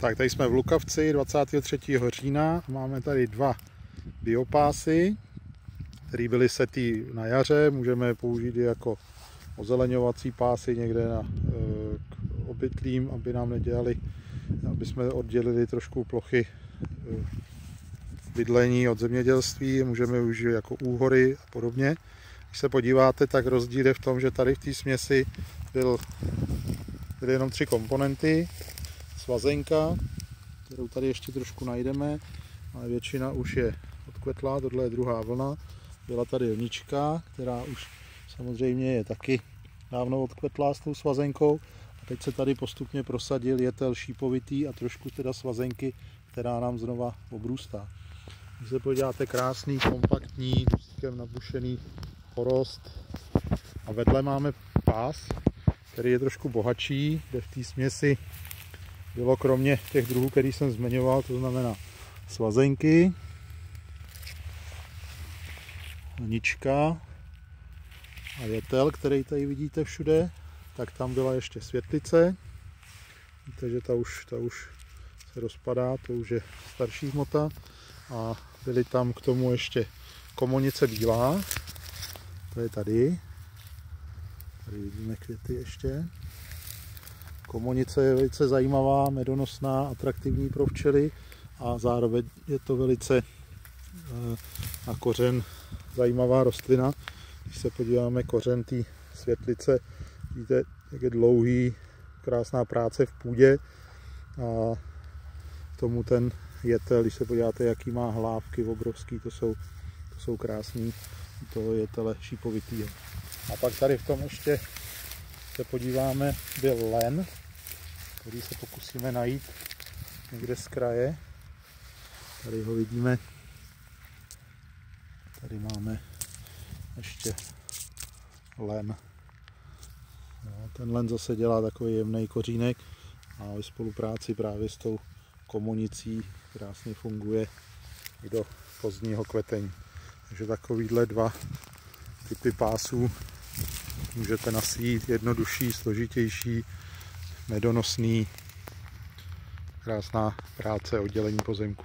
Tak tady jsme v Lukavci 23. října. Máme tady dva biopásy, které byly setý na jaře. Můžeme je použít i jako ozeleňovací pásy někde na, eh, k obytlím, aby nám nedělali, aby jsme oddělili trošku plochy eh, bydlení od zemědělství. Můžeme využít jako úhory a podobně. Když se podíváte, tak rozdíl je v tom, že tady v té směsi byl, byly jenom tři komponenty svazenka, kterou tady ještě trošku najdeme, ale většina už je odkvetlá, tohle je druhá vlna. Byla tady lnička, která už samozřejmě je taky dávno odkvetlá s tou svazenkou. A teď se tady postupně prosadil jetel šípovitý a trošku teda svazenky, která nám znova obrůstá. Když se podíváte, krásný, kompaktní, dusíkem nabušený porost. A vedle máme pás, který je trošku bohatší, kde v té směsi bylo kromě těch druhů, který jsem zmiňoval, to znamená svazenky, nička a jetel, který tady vidíte všude, tak tam byla ještě světlice. Víte, že ta už, ta už se rozpadá, to už je starší hmota. A byly tam k tomu ještě komonice bílá, to je tady. Tady vidíme květy ještě. Komonice je velice zajímavá, medonosná, atraktivní pro včely a zároveň je to velice eh, na kořen zajímavá rostlina. Když se podíváme kořen té světlice, vidíte, jak je dlouhý, krásná práce v půdě a tomu ten jetel, když se podíváte, jaký má hlávky obrovský, to jsou, to jsou krásný toho jetele šípovitýho. A pak tady v tom ještě se podíváme, byl len, který se pokusíme najít někde z kraje. Tady ho vidíme. Tady máme ještě len. Ten len zase dělá takový jemný kořínek a ve spolupráci právě s tou komunicí krásně funguje i do pozdního kvetení. Takže takovýhle dva typy pásů můžete nasít, jednodušší, složitější, medonosný, krásná práce oddělení pozemku.